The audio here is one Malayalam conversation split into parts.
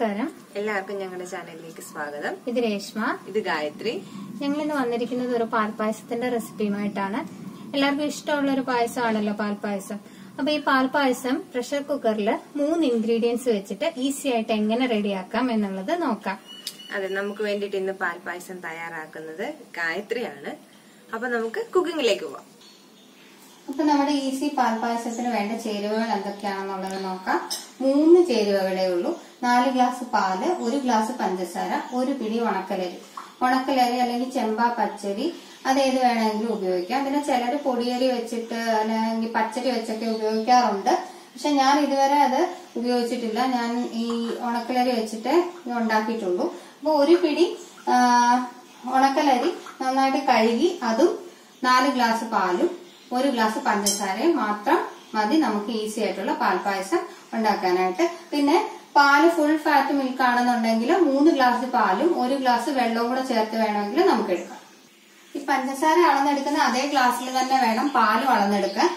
നമസ്കാരം. എല്ലാവർക്കും ഞങ്ങളുടെ ചാനലിലേക്ക് സ്വാഗതം. ഇത് രേഷ്മ. ഇത് ഗായത്രി. ഞങ്ങൾ ഇന്ന് വന്നിരിക്കുന്നത് ഒരു പാൽപ്പായസത്തിന്റെ റെസിപ്പിയുമായിട്ടാണ്. എല്ലാവർക്കും ഇഷ്ടമുള്ള ഒരു പായസമാണല്ലോ പാൽപ്പായസം. അപ്പൊ ഈ പാൽപ്പായസം പ്രഷർ കുക്കറിൽ മൂന്ന് ഇൻഗ്രീഡിയൻസ് വെച്ചിട്ട് ഈസി ആയിട്ട് എങ്ങനെ റെഡിയാക്കാം എന്നുള്ളത് നോക്കാം. അതെ നമുക്ക് വേണ്ടിയിട്ട് ഇന്ന് പാൽപ്പായസം തയ്യാറാക്കുന്നത് ഗായത്രിയാണ്. അപ്പൊ നമുക്ക് കുക്കിങ്ങിലേക്ക് പോവാം. അപ്പൊ നമ്മുടെ ഈസി പാൽപ്പായസത്തിന് വേണ്ട ചേരുവകൾ എന്തൊക്കെയാണെന്നുള്ളത് നോക്കാം. മൂന്ന് ചേരുവകളേ ഉള്ളൂ. നാല് ഗ്ലാസ് പാൽ ഒരു ഗ്ലാസ് പഞ്ചസാര ഒരു പിടി ഉണക്കലരി. ഉണക്കലരി അല്ലെങ്കിൽ ചെമ്പാ പച്ചരി അതേത് വേണമെങ്കിലും ഉപയോഗിക്കാം. പിന്നെ ചിലർ പൊടിയരി വെച്ചിട്ട് അല്ലെങ്കിൽ പച്ചരി വെച്ചൊക്കെ ഉപയോഗിക്കാറുണ്ട്. പക്ഷെ ഞാൻ ഇതുവരെ അത് ഉപയോഗിച്ചിട്ടില്ല. ഞാൻ ഈ ഉണക്കലരി വെച്ചിട്ട് ഉണ്ടാക്കിയിട്ടുള്ളൂ. അപ്പൊ ഒരു പിടി ഉണക്കലരി നന്നായിട്ട് കഴുകി അതും നാല് ഗ്ലാസ് പാലും ഒരു ഗ്ലാസ് പഞ്ചസാരയും മാത്രം മതി നമുക്ക് ഈസി ആയിട്ടുള്ള പാൽപ്പായസം ഉണ്ടാക്കാനായിട്ട്. പിന്നെ പാൽ ഫുൾ ഫാറ്റ് മിൽക്ക് ആണെന്നുണ്ടെങ്കിൽ മൂന്ന് ഗ്ലാസ് പാലും ഒരു ഗ്ലാസ് വെള്ളവും കൂടെ ചേർത്ത് വേണമെങ്കിൽ നമുക്ക് എടുക്കാം. ഈ പഞ്ചസാര അളന്നെടുക്കുന്ന അതേ ഗ്ലാസ്സിൽ തന്നെ വേണം പാലും അളന്നെടുക്കാൻ.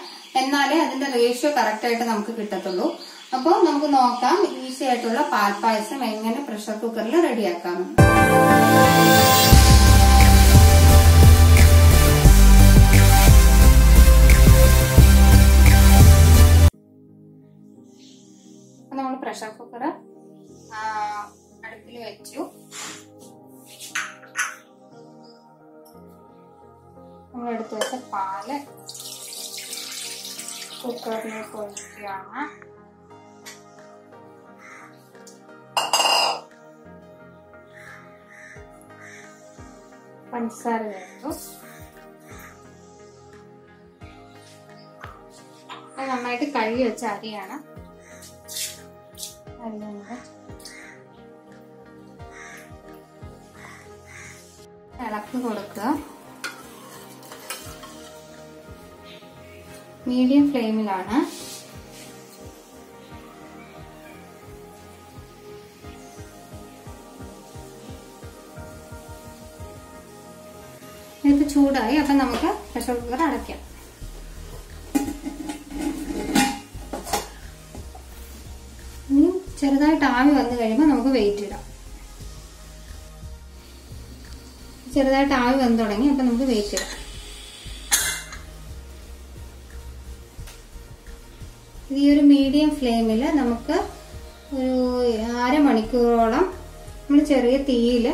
എന്നാലേ അതിന്റെ റേഷ്യോ കറക്റ്റ് ആയിട്ട് നമുക്ക് കിട്ടത്തുള്ളൂ. അപ്പോൾ നമുക്ക് നോക്കാം ഈസി ആയിട്ടുള്ള പാൽപ്പായസം എങ്ങനെ പ്രഷർ കുക്കറിൽ റെഡിയാക്കാം കുക്കർ അടുപ്പിൽ വെച്ചു. നമ്മൾ എടുത്ത് വെച്ച പാൽ കുക്കറിലേക്ക് ഒഴിക്കുകയാണ്. പഞ്ചസാര ചേർത്തു. നന്നായിട്ട് കഴുകി വെച്ച അരിയാണ്. ഇളക്കി കൊടുക്കുക. മീഡിയം ഫ്ലെയിമിലാണ്. ഇത് ചൂടായി അപ്പൊ നമുക്ക് പ്രഷർ കുക്കർ അടയ്ക്കാം. ചെറുതായിട്ട് ആവി വന്നു കഴിയുമ്പോൾ നമുക്ക് വെയിറ്റ് ഇടാം. ചെറുതായിട്ട് ആവി വന്നു തുടങ്ങി അപ്പൊ നമുക്ക് വെയിറ്റ് ഇടാം. ഈ ഒരു മീഡിയം ഫ്ലെയിമിൽ നമുക്ക് ഒരു അരമണിക്കൂറോളം നമ്മൾ ചെറിയ തീയിൽ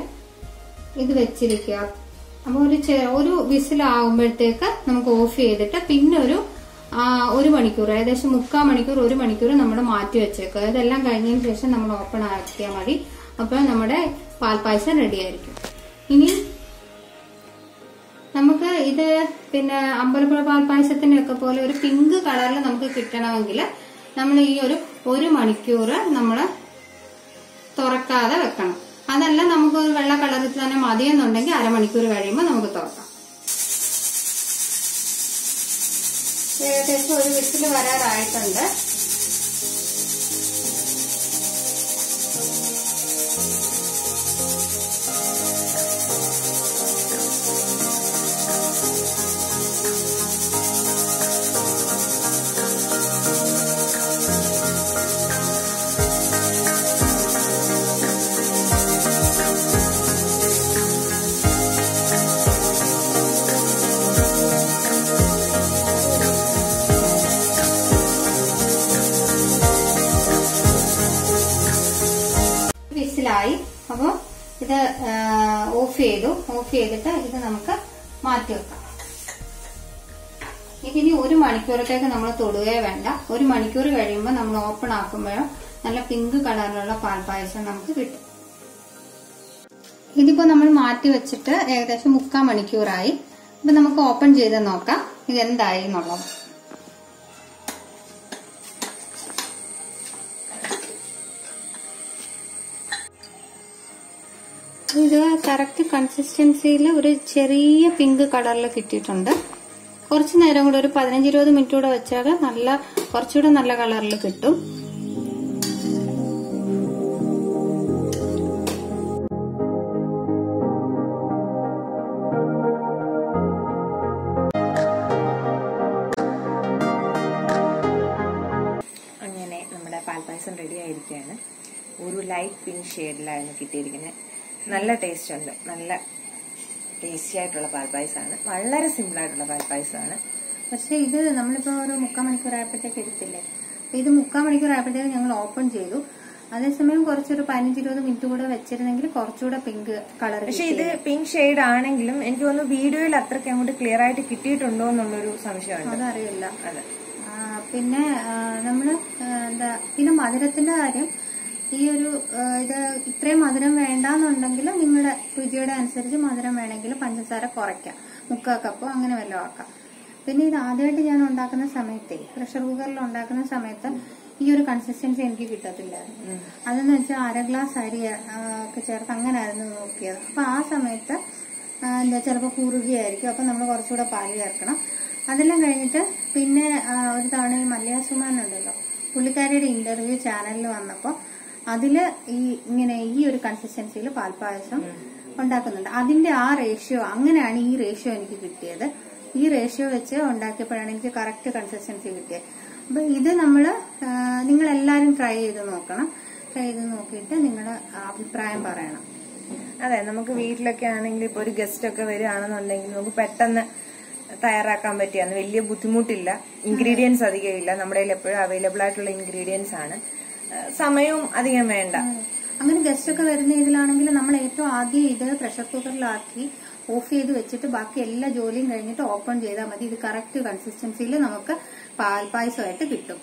ഇത് വെച്ചിരിക്കുക. അപ്പോൾ ഒരു ഒരു വിസിലാകുമ്പോഴത്തേക്ക് നമുക്ക് ഓഫ് ചെയ്തിട്ട് പിന്നെ ഒരു ഒരു മണിക്കൂർ ഏകദേശം മുക്കാൽ മണിക്കൂർ ഒരു മണിക്കൂർ നമ്മൾ മാറ്റി വെച്ചേക്കുക ഇതെല്ലാം കഴിഞ്ഞതിന് ശേഷം നമ്മൾ ഓപ്പൺ ആക്കിയാൽ മതി. അപ്പോൾ നമ്മുടെ പാൽപ്പായസം റെഡി ആയിരിക്കും. ഇനി നമുക്ക് ഇത് പിന്നെ അമ്പലപ്പുഴ പാൽപ്പായസത്തിന്റെ ഒക്കെ പോലെ ഒരു പിങ്ക് കളറിൽ നമുക്ക് കിട്ടണമെങ്കിൽ നമ്മൾ ഈ ഒരു ഒരു മണിക്കൂർ നമ്മൾ തുറക്കാതെ വെക്കണം. അതല്ല നമുക്ക് വെള്ള കളറിൽ തന്നെ മതിയെന്നുണ്ടെങ്കിൽ അരമണിക്കൂർ കഴിയുമ്പോൾ നമുക്ക് തുറക്കാം. ഏകദേശം ഒരു വിസിൽ വരാറായിട്ടുണ്ട്. ഇത് ഓഫ് ചെയ്തു. ഓഫ് ചെയ്തിട്ട് ഇത് നമുക്ക് മാറ്റി വെക്കാം. ഇതിനി ഒരു മണിക്കൂറത്തേക്ക് നമ്മൾ തൊടുകയോ വേണ്ട. ഒരു മണിക്കൂർ കഴിയുമ്പോൾ നമ്മൾ ഓപ്പൺ ആക്കുമ്പോഴും നല്ല പിങ്ക് കളറിലുള്ള പാൽപ്പായസം നമുക്ക് കിട്ടും. ഇതിപ്പോ നമ്മൾ മാറ്റി വെച്ചിട്ട് ഏകദേശം മുക്കാൽ മണിക്കൂറായി. ഇപ്പൊ നമുക്ക് ഓപ്പൺ ചെയ്ത് നോക്കാം. ഇത് എന്തായി എന്നുള്ളത്. ഇത് കറക്റ്റ് കൺസിസ്റ്റൻസിയിൽ ഒരു ചെറിയ പിങ്ക് കളറിൽ കിട്ടിയിട്ടുണ്ട്. കുറച്ച് നേരം കൂടെ ഒരു പതിനഞ്ച് ഇരുപത് മിനിറ്റ് കൂടെ വെച്ചാൽ നല്ല കുറച്ചുകൂടെ നല്ല കളറിൽ കിട്ടും. അങ്ങനെ നമ്മുടെ പാൽപ്പായസം റെഡി ആയിരിക്കുകയാണ്. ഒരു ലൈറ്റ് പിങ്ക് ഷെയ്ഡിലായിരുന്നു കിട്ടിയിരിക്കുന്നത്. നല്ല ടേസ്റ്റ് ഉണ്ട് നല്ല ടേസ്റ്റി ആയിട്ടുള്ള പാൽപ്പായസമാണ് വളരെ സിമ്പിൾ ആയിട്ടുള്ള പാൽപ്പായസമാണ് പക്ഷെ ഇത് നമ്മളിപ്പോ ഒരു മുക്കാൽ മണിക്കൂർ ആയപ്പോഴത്തേക്ക് എടുത്തില്ലേ? ഇത് മുക്കാൽ മണിക്കൂർ ആയപ്പോഴത്തേക്ക് ഞങ്ങൾ ഓപ്പൺ ചെയ്തു. അതേസമയം കുറച്ചൊരു പതിനഞ്ച് ഇരുപത് മിനിറ്റ് കൂടെ വെച്ചിരുന്നെങ്കിൽ കുറച്ചുകൂടെ പിങ്ക് കളർ പക്ഷെ ഇത് പിങ്ക് ഷെയ്ഡ് ആണെങ്കിലും എനിക്ക് തോന്നുന്നു വീഡിയോയിൽ അത്രയ്ക്ക് അങ്ങോട്ട് ക്ലിയർ ആയിട്ട് കിട്ടിയിട്ടുണ്ടോ എന്നുള്ളൊരു സംശയമാണ് അതറിയില്ല. പിന്നെ നമ്മൾ എന്താ പിന്നെ മധുരത്തിന്റെ കാര്യം ഈ ഒരു ഇത് ഇത്രയും മധുരം വേണ്ടാന്നുണ്ടെങ്കിൽ നിങ്ങളുടെ രുചിയുടെ അനുസരിച്ച് മധുരം വേണമെങ്കിൽ പഞ്ചസാര കുറയ്ക്കാം. മുക്കാ കപ്പോ അങ്ങനെ വല്ലതും ആക്കാം. പിന്നെ ഇത് ആദ്യമായിട്ട് ഞാൻ ഉണ്ടാക്കുന്ന സമയത്തെ പ്രഷർ കുക്കറിൽ ഉണ്ടാക്കുന്ന സമയത്ത് ഈ ഒരു കൺസിസ്റ്റൻസി എനിക്ക് കിട്ടത്തില്ലായിരുന്നു. അതെന്ന് വെച്ചാൽ അര ഗ്ലാസ് അരി ഒക്കെ ചേർത്ത് അങ്ങനെയായിരുന്നു നോക്കിയത്. അപ്പൊ ആ സമയത്ത് എന്താ ചിലപ്പോൾ കുറുകിയായിരിക്കും. അപ്പൊ നമ്മൾ കുറച്ചുകൂടെ പാൽ ചേർക്കണം. അതെല്ലാം കഴിഞ്ഞിട്ട് പിന്നെ ഒരു തവണ ഈ മല്ലിക സുമാൻ ഉണ്ടല്ലോ പുള്ളിക്കാരിയുടെ ഇന്റർവ്യൂ ചാനലിൽ വന്നപ്പോൾ അതിൽ ഈ ഇങ്ങനെ ഈ ഒരു കൺസിസ്റ്റൻസിയിൽ പാൽപ്പായസം ഉണ്ടാക്കുന്നുണ്ട്. അതിന്റെ ആ റേഷ്യോ അങ്ങനെയാണ് ഈ റേഷ്യോ എനിക്ക് കിട്ടിയത്. ഈ റേഷ്യോ വെച്ച് ഉണ്ടാക്കിയപ്പോഴാണ് എനിക്ക് കറക്റ്റ് കൺസിസ്റ്റൻസി കിട്ടിയത്. അപ്പൊ ഇത് നമ്മൾ നിങ്ങൾ എല്ലാരും ട്രൈ ചെയ്ത് നോക്കണം. ട്രൈ ചെയ്ത് നോക്കിയിട്ട് നിങ്ങളുടെ അഭിപ്രായം പറയണം. അതെ നമുക്ക് വീട്ടിലൊക്കെ ആണെങ്കിൽ ഇപ്പൊ ഒരു ഗസ്റ്റ് ഒക്കെ വരികയാണെന്നുണ്ടെങ്കിൽ നമുക്ക് പെട്ടെന്ന് തയ്യാറാക്കാൻ പറ്റിയാണ് വലിയ ബുദ്ധിമുട്ടില്ല. ഇൻഗ്രീഡിയൻസ് അധികം ഇല്ല നമ്മുടെ കയ്യിൽ എപ്പോഴും അവൈലബിൾ ആയിട്ടുള്ള ഇൻഗ്രീഡിയൻസ് ആണ്. സമയവും അധികം വേണ്ട. അങ്ങനെ ഗസ്റ്റ് ഒക്കെ വരുന്ന ഇതിലാണെങ്കിൽ നമ്മൾ ഏറ്റവും ആദ്യം ഇത് പ്രഷർ കുക്കറിലാക്കി ഓഫ് ചെയ്ത് വെച്ചിട്ട് ബാക്കി എല്ലാ ജോലിയും കഴിഞ്ഞിട്ട് ഓപ്പൺ ചെയ്താൽ മതി. ഇത് കറക്റ്റ് കൺസിസ്റ്റൻസിയിൽ നമുക്ക് പാൽപ്പായസമായിട്ട് കിട്ടും.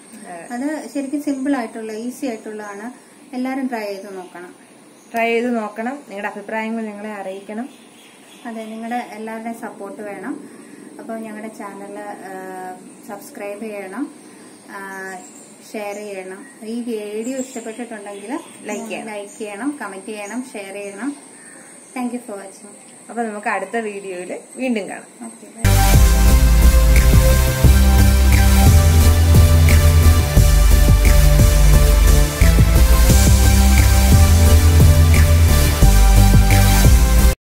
അത് ശരിക്കും സിമ്പിൾ ആയിട്ടുള്ള ഈസി ആയിട്ടുള്ളതാണ്. എല്ലാവരും ട്രൈ ചെയ്ത് നോക്കണം. ട്രൈ ചെയ്ത് നോക്കണം. നിങ്ങളുടെ അഭിപ്രായങ്ങൾ നിങ്ങളെ അറിയിക്കണം. അതെ നിങ്ങളുടെ എല്ലാവരുടെയും സപ്പോർട്ട് വേണം. അപ്പോൾ ഞങ്ങളുടെ ചാനൽ സബ്സ്ക്രൈബ് ചെയ്യണം. ഷെയർ ചെയ്യണം. ഈ വീഡിയോ ഇഷ്ടപ്പെട്ടിട്ടുണ്ടെങ്കിൽ ലൈക്ക് ചെയ്യണം. ലൈക്ക് ചെയ്യണം കമന്റ് ചെയ്യണം ഷെയർ ചെയ്യണം. താങ്ക് യു ഫോർ വാച്ചിങ് അപ്പൊ നമുക്ക് അടുത്ത വീഡിയോയിൽ വീണ്ടും കാണാം. ഓക്കെ